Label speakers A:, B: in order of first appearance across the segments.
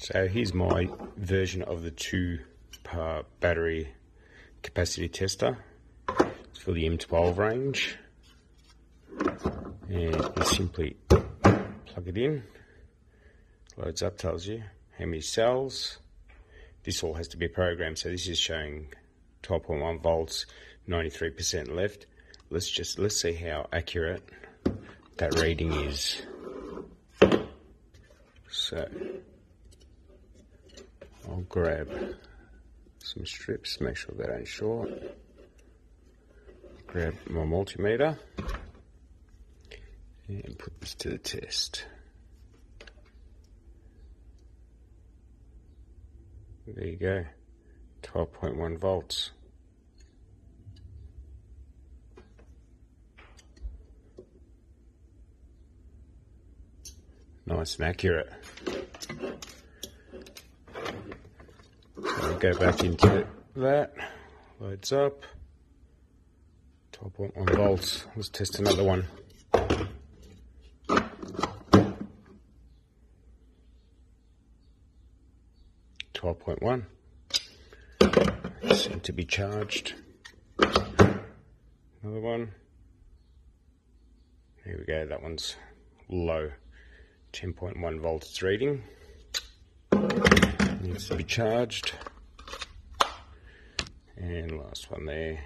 A: So here's my version of the two par battery capacity tester. It's for the M12 range. And you simply plug it in. Loads up, tells you how many cells. This all has to be programmed, so this is showing 12.1 volts, 93% left. Let's just let's see how accurate that reading is. So grab some strips, make sure they ain't short. Grab my multimeter and put this to the test. There you go, 12.1 volts. Nice and accurate. So go back into that, loads up, 12.1 volts. Let's test another one. Twelve point one. Seem to be charged. Another one. Here we go. That one's low. 10.1 volts reading. Needs to be charged. And last one there.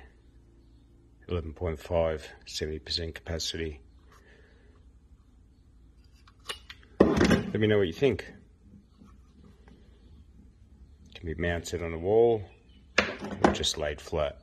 A: 11.5, 70% capacity. Let me know what you think. Can be mounted on a wall or just laid flat.